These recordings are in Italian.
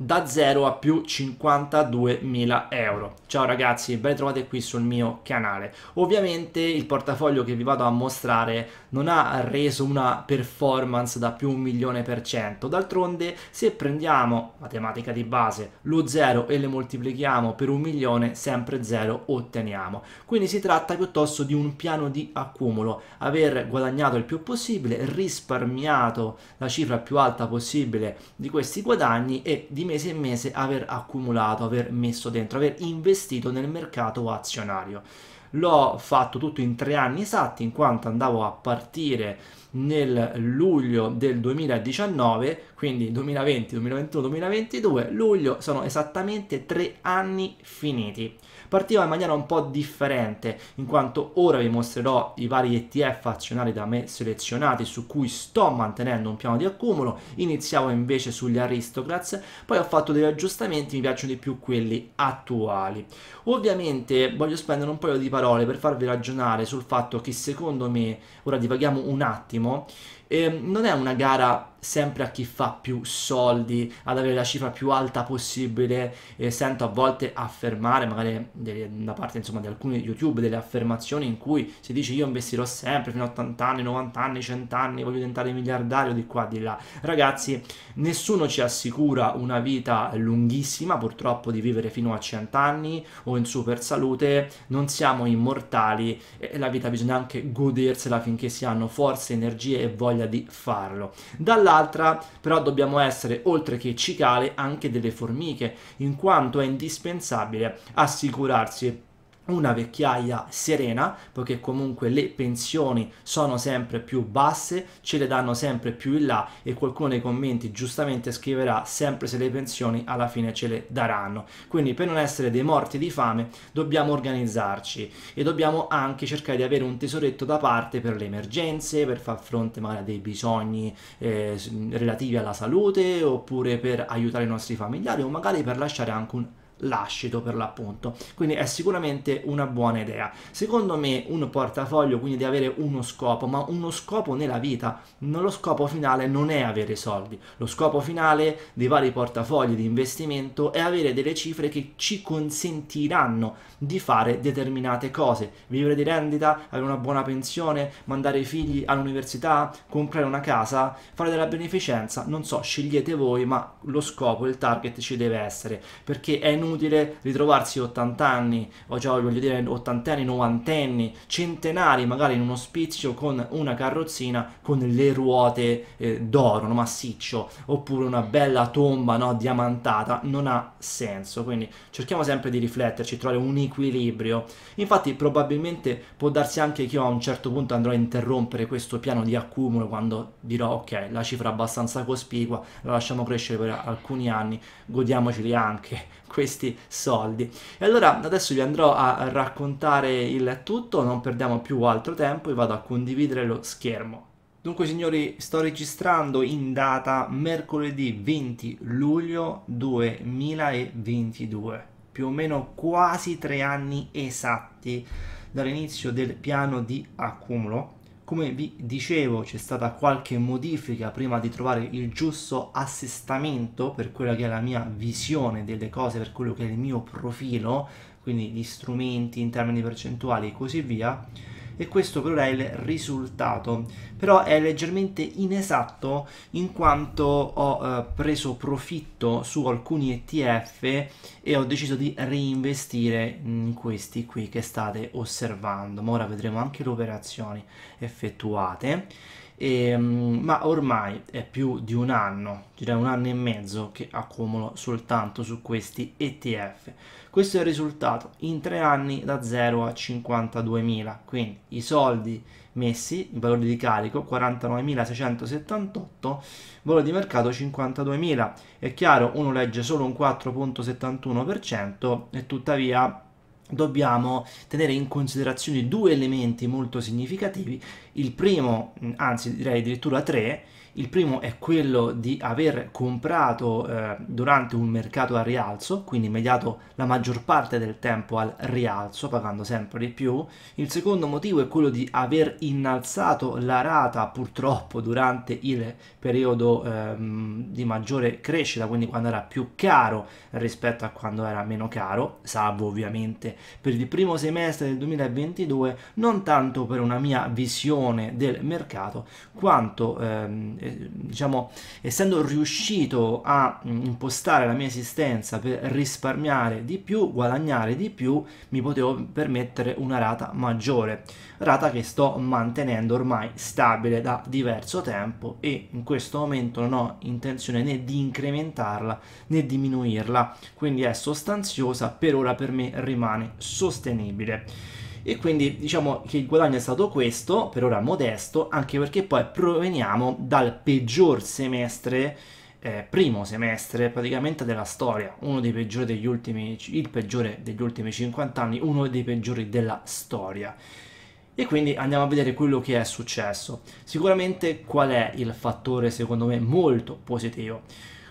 da 0 a più 52.000 euro. Ciao ragazzi, ben trovati qui sul mio canale. Ovviamente il portafoglio che vi vado a mostrare non ha reso una performance da più un milione per cento. D'altronde, se prendiamo matematica di base, lo 0 e le moltiplichiamo per un milione, sempre 0 otteniamo. Quindi si tratta piuttosto di un piano di accumulo, aver guadagnato il più possibile, risparmiato la cifra più alta possibile di questi guadagni e di mese in mese aver accumulato, aver messo dentro, aver investito nel mercato azionario. L'ho fatto tutto in tre anni esatti in quanto andavo a partire nel luglio del 2019, quindi 2020, 2021, 2022, luglio sono esattamente tre anni finiti. Partiva in maniera un po' differente, in quanto ora vi mostrerò i vari ETF azionari da me selezionati su cui sto mantenendo un piano di accumulo, iniziavo invece sugli aristocrats, poi ho fatto degli aggiustamenti, mi piacciono di più quelli attuali. Ovviamente voglio spendere un paio di parole per farvi ragionare sul fatto che secondo me, ora divaghiamo un attimo, eh, non è una gara sempre a chi fa più soldi, ad avere la cifra più alta possibile. E sento a volte affermare, magari delle, da parte insomma, di alcuni YouTube, delle affermazioni in cui si dice io investirò sempre fino a 80 anni, 90 anni, 100 anni, voglio diventare miliardario di qua, di là. Ragazzi, nessuno ci assicura una vita lunghissima, purtroppo di vivere fino a 100 anni o in super salute, non siamo immortali e la vita bisogna anche godersela finché si hanno forze, energie e voglia di farlo. Dalla dall'altra però dobbiamo essere, oltre che cicale, anche delle formiche, in quanto è indispensabile assicurarsi una vecchiaia serena, poiché comunque le pensioni sono sempre più basse, ce le danno sempre più in là e qualcuno nei commenti giustamente scriverà sempre se le pensioni alla fine ce le daranno. Quindi per non essere dei morti di fame dobbiamo organizzarci e dobbiamo anche cercare di avere un tesoretto da parte per le emergenze, per far fronte magari a dei bisogni eh, relativi alla salute oppure per aiutare i nostri familiari o magari per lasciare anche un lascito per l'appunto. Quindi è sicuramente una buona idea. Secondo me un portafoglio quindi di avere uno scopo ma uno scopo nella vita non lo scopo finale non è avere soldi. Lo scopo finale dei vari portafogli di investimento è avere delle cifre che ci consentiranno di fare determinate cose. Vivere di rendita avere una buona pensione mandare i figli all'università comprare una casa fare della beneficenza. Non so scegliete voi ma lo scopo il target ci deve essere perché è inutile inutile ritrovarsi 80 anni, o già voglio dire 80 anni, 90 anni, centenari magari in un ospizio con una carrozzina con le ruote eh, d'oro, no, massiccio, oppure una bella tomba no, diamantata, non ha senso. Quindi cerchiamo sempre di rifletterci, trovare un equilibrio. Infatti probabilmente può darsi anche che io a un certo punto andrò a interrompere questo piano di accumulo quando dirò ok, la cifra è abbastanza cospicua, la lasciamo crescere per alcuni anni, godiamoceli anche questi soldi. E allora adesso vi andrò a raccontare il tutto, non perdiamo più altro tempo e vado a condividere lo schermo. Dunque signori, sto registrando in data mercoledì 20 luglio 2022, più o meno quasi tre anni esatti dall'inizio del piano di accumulo come vi dicevo c'è stata qualche modifica prima di trovare il giusto assestamento per quella che è la mia visione delle cose, per quello che è il mio profilo, quindi gli strumenti in termini percentuali e così via e questo però è il risultato. Però è leggermente inesatto in quanto ho eh, preso profitto su alcuni ETF e ho deciso di reinvestire in questi qui che state osservando. Ma ora vedremo anche le operazioni effettuate e, ehm, ma ormai è più di un anno, direi un anno e mezzo che accumulo soltanto su questi ETF. Questo è il risultato in tre anni da 0 a 52.000, quindi i soldi messi, i valori di carico 49.678, valore di mercato 52.000. È chiaro, uno legge solo un 4.71% e tuttavia dobbiamo tenere in considerazione due elementi molto significativi. Il primo, anzi direi addirittura tre, Il primo è quello di aver comprato eh, durante un mercato a rialzo, quindi immediato la maggior parte del tempo al rialzo, pagando sempre di più. Il secondo motivo è quello di aver innalzato la rata purtroppo durante il periodo ehm, di maggiore crescita, quindi quando era più caro rispetto a quando era meno caro, salvo ovviamente per il primo semestre del 2022, non tanto per una mia visione del mercato, quanto ehm, diciamo, essendo riuscito a mm, impostare la mia esistenza per risparmiare di più, guadagnare di più, mi potevo permettere una rata maggiore, rata che sto mantenendo ormai stabile da diverso tempo e in questo momento non ho intenzione né di incrementarla né diminuirla, quindi è sostanziosa, per ora per me rimane sostenibile e quindi diciamo che il guadagno è stato questo, per ora modesto, anche perché poi proveniamo dal peggior semestre eh, primo semestre praticamente della storia, uno dei peggiori degli ultimi, il peggiore degli ultimi 50 anni, uno dei peggiori della storia. E quindi andiamo a vedere quello che è successo. Sicuramente qual è il fattore secondo me molto positivo?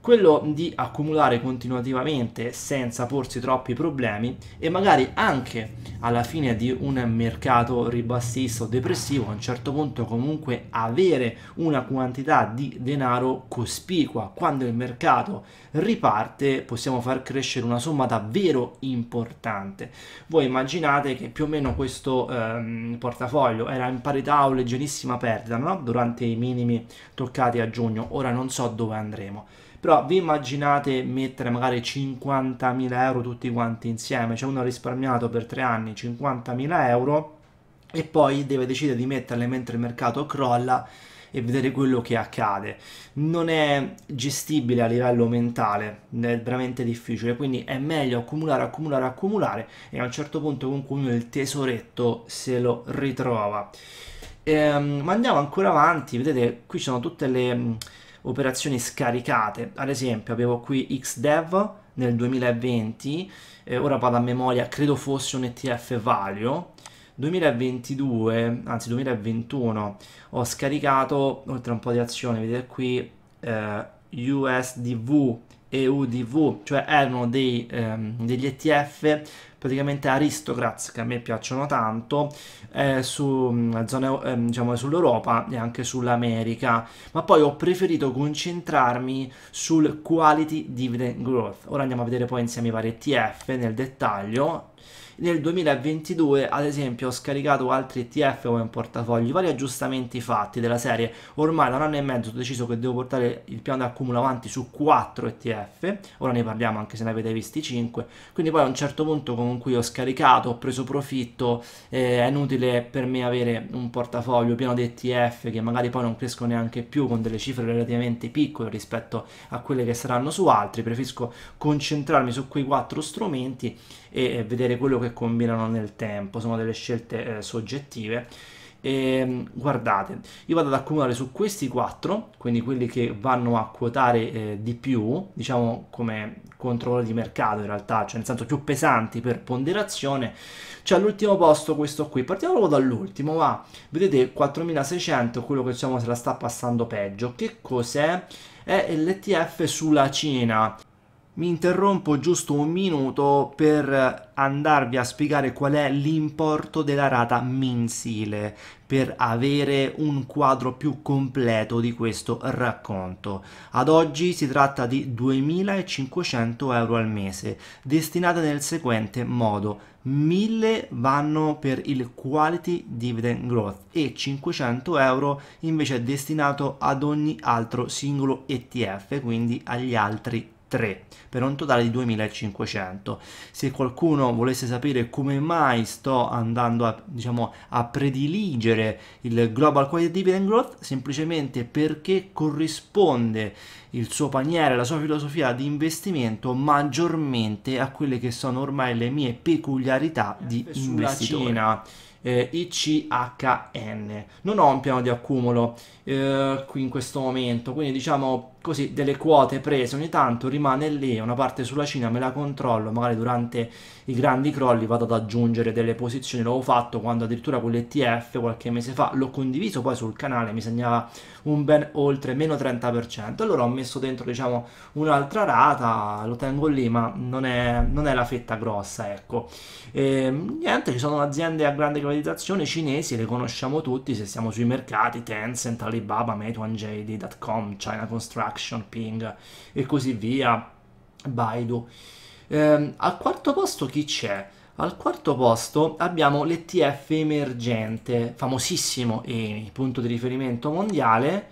Quello di accumulare continuativamente senza porsi troppi problemi e magari anche alla fine di un mercato ribassista o depressivo a un certo punto comunque avere una quantità di denaro cospicua. Quando il mercato riparte possiamo far crescere una somma davvero importante. Voi immaginate che più o meno questo ehm, portafoglio era in parità o leggerissima perdita no? durante i minimi toccati a giugno. Ora non so dove andremo però vi immaginate mettere magari 50.000 euro tutti quanti insieme, cioè uno ha risparmiato per tre anni 50.000 euro e poi deve decidere di metterle mentre il mercato crolla e vedere quello che accade. Non è gestibile a livello mentale, è veramente difficile, quindi è meglio accumulare, accumulare, accumulare e a un certo punto comunque uno il tesoretto se lo ritrova. Ehm, ma andiamo ancora avanti, vedete qui ci sono tutte le operazioni scaricate. Ad esempio avevo qui XDev nel 2020, eh, ora vado a memoria, credo fosse un ETF Value. 2022, anzi 2021, ho scaricato, oltre a un po' di azioni, vedete qui, eh, USDV EUDV, cioè erano dei, ehm, degli ETF praticamente aristocrats che a me piacciono tanto eh, su, mm, zone, eh, diciamo, sull'Europa e anche sull'America, ma poi ho preferito concentrarmi sul quality dividend growth. Ora andiamo a vedere poi insieme i vari ETF nel dettaglio nel 2022 ad esempio ho scaricato altri ETF come portafogli, vari aggiustamenti fatti della serie, ormai da un anno e mezzo ho deciso che devo portare il piano di accumulo avanti su 4 ETF, ora ne parliamo anche se ne avete visti 5, quindi poi a un certo punto con cui ho scaricato, ho preso profitto, eh, è inutile per me avere un portafoglio pieno di ETF che magari poi non crescono neanche più con delle cifre relativamente piccole rispetto a quelle che saranno su altri, preferisco concentrarmi su quei 4 strumenti e vedere quello che combinano nel tempo, sono delle scelte eh, soggettive. E, ehm, guardate, io vado ad accumulare su questi quattro, quindi quelli che vanno a quotare eh, di più, diciamo come controllo di mercato in realtà, cioè nel senso più pesanti per ponderazione. C'è all'ultimo posto questo qui, partiamo proprio dall'ultimo, ma vedete 4600, quello che diciamo se la sta passando peggio. Che cos'è? È l'ETF sulla Cina mi interrompo giusto un minuto per andarvi a spiegare qual è l'importo della rata mensile per avere un quadro più completo di questo racconto. Ad oggi si tratta di 2500 euro al mese, destinate nel seguente modo. 1000 vanno per il quality dividend growth e 500 euro invece è destinato ad ogni altro singolo ETF, quindi agli altri 3 per un totale di 2500 se qualcuno volesse sapere come mai sto andando a, diciamo, a prediligere il global quality dividend growth semplicemente perché corrisponde il suo paniere la sua filosofia di investimento maggiormente a quelle che sono ormai le mie peculiarità di investitore. Eh, ICHN non ho un piano di accumulo eh, qui in questo momento quindi diciamo così delle quote prese ogni tanto rimane lì, una parte sulla Cina me la controllo, magari durante i grandi crolli vado ad aggiungere delle posizioni, l'avevo fatto quando addirittura con l'ETF qualche mese fa, l'ho condiviso poi sul canale, mi segnava un ben oltre meno 30%, allora ho messo dentro diciamo un'altra rata, lo tengo lì ma non è, non è la fetta grossa ecco. E, niente, ci sono aziende a grande capitalizzazione cinesi, le conosciamo tutti se siamo sui mercati, Tencent, Alibaba, Meituan, JD.com, China Construction, Ping e così via, Baidu. Eh, al quarto posto chi c'è? Al quarto posto abbiamo l'ETF emergente, famosissimo e punto di riferimento mondiale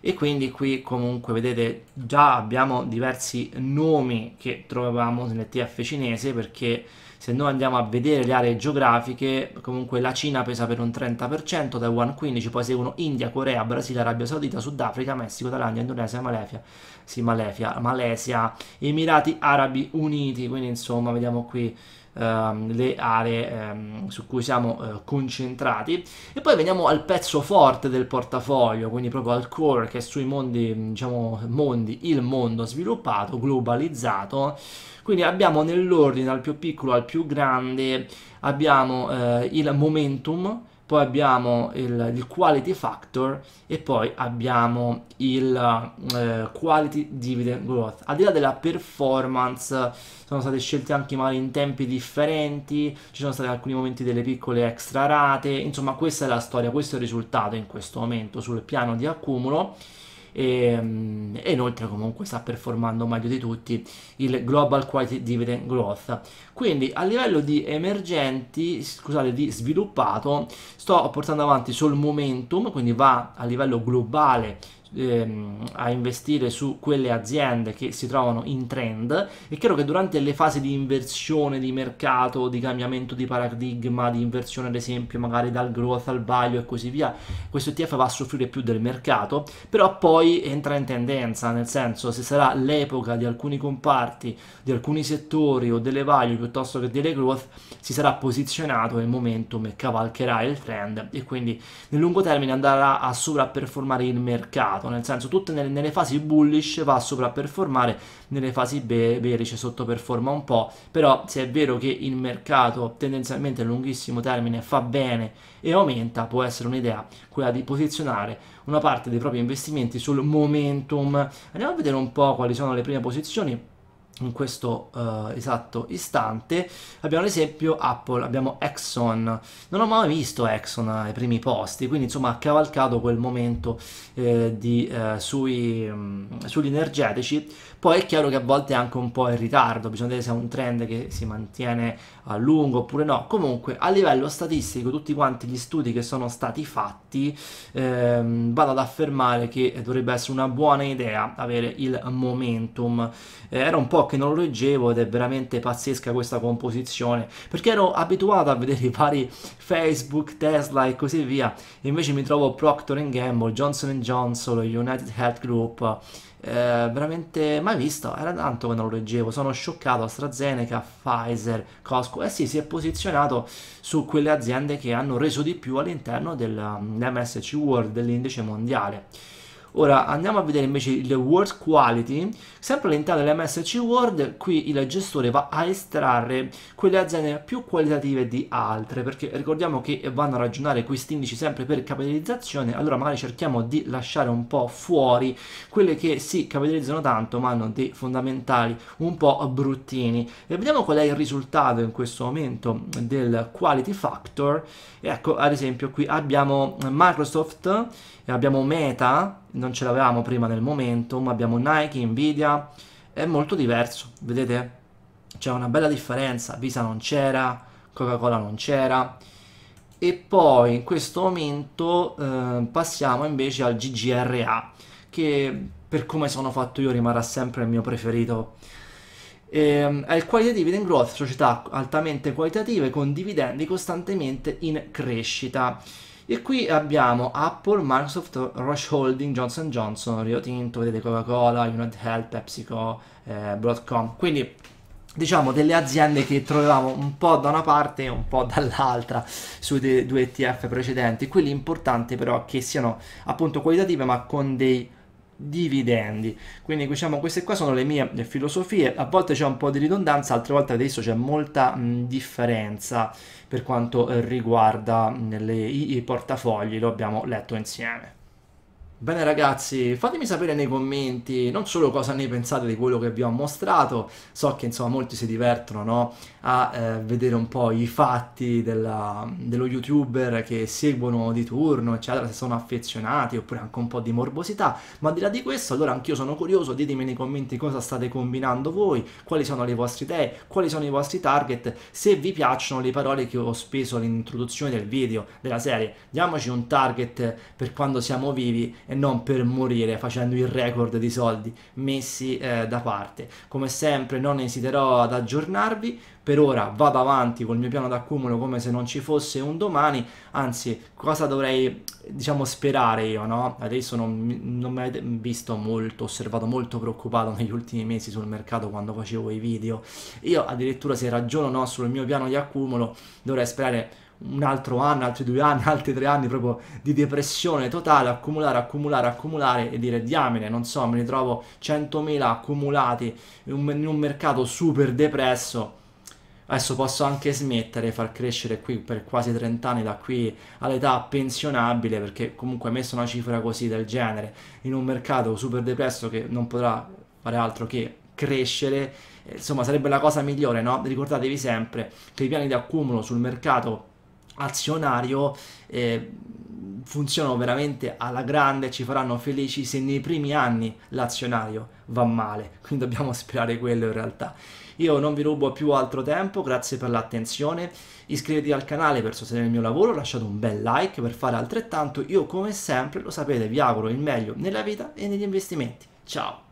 e quindi qui comunque vedete già abbiamo diversi nomi che trovavamo nell'ETF cinese perché se noi andiamo a vedere le aree geografiche comunque la Cina pesa per un 30%, Taiwan 15%, poi seguono India, Corea, Brasile, Arabia Saudita, Sudafrica, Messico, Thailandia, Indonesia, Malesia, sì, Malesia, Malesia, Emirati Arabi Uniti, quindi insomma vediamo qui ehm, le aree ehm, su cui siamo eh, concentrati. E poi veniamo al pezzo forte del portafoglio quindi proprio al core che è sui mondi diciamo mondi il mondo sviluppato globalizzato quindi abbiamo nell'ordine dal più piccolo al più grande abbiamo eh, il momentum poi abbiamo il, il, quality factor e poi abbiamo il eh, quality dividend growth. Al di là della performance sono state scelte anche magari in tempi differenti, ci sono stati alcuni momenti delle piccole extra rate, insomma questa è la storia, questo è il risultato in questo momento sul piano di accumulo e, mm, e, inoltre comunque sta performando meglio di tutti il Global Quality Dividend Growth. Quindi a livello di emergenti, scusate, di sviluppato, sto portando avanti sul momentum, quindi va a livello globale ehm, a investire su quelle aziende che si trovano in trend. È chiaro che durante le fasi di inversione di mercato, di cambiamento di paradigma, di inversione ad esempio magari dal growth al value e così via, questo ETF va a soffrire più del mercato, però poi entra in tendenza, nel senso se sarà l'epoca di alcuni comparti, di alcuni settori o delle value piuttosto che delle growth, si sarà posizionato il momentum e cavalcherà il trend e quindi nel lungo termine andrà a sovrapperformare il mercato mercato, nel senso tutte nelle, nelle fasi bullish va a sovrapperformare, nelle fasi bearish sottoperforma un po', però se è vero che il mercato tendenzialmente a lunghissimo termine fa bene e aumenta, può essere un'idea quella di posizionare una parte dei propri investimenti sul momentum. Andiamo a vedere un po' quali sono le prime posizioni in questo uh, esatto istante. Abbiamo ad esempio Apple, abbiamo Exxon. Non ho mai visto Exxon ai primi posti quindi insomma ha cavalcato quel momento eh, di, eh, sui, um, sugli energetici. Poi è chiaro che a volte è anche un po' in ritardo bisogna vedere se è un trend che si mantiene a lungo oppure no. Comunque a livello statistico tutti quanti gli studi che sono stati fatti ehm, vado ad affermare che dovrebbe essere una buona idea avere il momentum. Eh, era un po' che non lo leggevo ed è veramente pazzesca questa composizione perché ero abituato a vedere i vari Facebook, Tesla e così via e invece mi trovo Procter Gamble, Johnson Johnson, United Health Group eh, veramente mai visto, era tanto che non lo leggevo, sono scioccato, AstraZeneca, Pfizer, Costco, eh sì, si è posizionato su quelle aziende che hanno reso di più all'interno dell'MSC World, dell'indice mondiale. Ora andiamo a vedere invece il World Quality, sempre all'interno dell'MSC World, qui il gestore va a estrarre quelle aziende più qualitative di altre, perché ricordiamo che vanno a ragionare questi indici sempre per capitalizzazione, allora magari cerchiamo di lasciare un po' fuori quelle che si capitalizzano tanto ma hanno dei fondamentali un po' bruttini. E vediamo qual è il risultato in questo momento del Quality Factor. Ecco, ad esempio qui abbiamo Microsoft e abbiamo Meta, non ce l'avevamo prima nel momentum, abbiamo Nike, Nvidia, è molto diverso, vedete? C'è una bella differenza, Visa non c'era, Coca-Cola non c'era, e poi in questo momento eh, passiamo invece al GGRA, che per come sono fatto io rimarrà sempre il mio preferito. Ehm, è il Quality Dividend Growth, società altamente qualitative con dividendi costantemente in crescita. E qui abbiamo Apple, Microsoft, Roche Holding, Johnson Johnson, Rio Tinto, vedete Coca-Cola, United Health, PepsiCo, eh, Broadcom. Quindi diciamo delle aziende che trovavamo un po' da una parte e un po' dall'altra sui due ETF precedenti. Qui l'importante però è che siano appunto qualitative ma con dei dividendi. Quindi diciamo queste qua sono le mie filosofie, a volte c'è un po' di ridondanza, altre volte adesso c'è molta mh, differenza per quanto eh, riguarda le, i, i portafogli, lo abbiamo letto insieme. Bene ragazzi, fatemi sapere nei commenti non solo cosa ne pensate di quello che vi ho mostrato, so che insomma molti si divertono no? a eh, vedere un po' i fatti della, dello youtuber che seguono di turno, eccetera, se sono affezionati oppure anche un po' di morbosità, ma al di là di questo allora anch'io sono curioso, ditemi nei commenti cosa state combinando voi, quali sono le vostre idee, quali sono i vostri target, se vi piacciono le parole che ho speso all'introduzione del video, della serie, diamoci un target per quando siamo vivi e non per morire facendo il record di soldi messi eh, da parte. Come sempre non esiterò ad aggiornarvi, per ora vado avanti col mio piano d'accumulo come se non ci fosse un domani, anzi cosa dovrei diciamo sperare io, no? Adesso non, non mi avete visto molto, osservato molto preoccupato negli ultimi mesi sul mercato quando facevo i video, io addirittura se ragiono no, sul mio piano di accumulo dovrei sperare un altro anno, altri due anni, altri tre anni proprio di depressione totale, accumulare, accumulare, accumulare e dire diamine, non so, me ne trovo 100.000 accumulati in un, mercato super depresso. Adesso posso anche smettere, far crescere qui per quasi 30 anni da qui all'età pensionabile perché comunque messo una cifra così del genere in un mercato super depresso che non potrà fare altro che crescere, insomma sarebbe la cosa migliore, no? Ricordatevi sempre che i piani di accumulo sul mercato azionario eh, funzionano veramente alla grande, ci faranno felici se nei primi anni l'azionario va male, quindi dobbiamo sperare quello in realtà. Io non vi rubo più altro tempo, grazie per l'attenzione, iscrivetevi al canale per sostenere il mio lavoro, lasciate un bel like per fare altrettanto, io come sempre, lo sapete, vi auguro il meglio nella vita e negli investimenti. Ciao!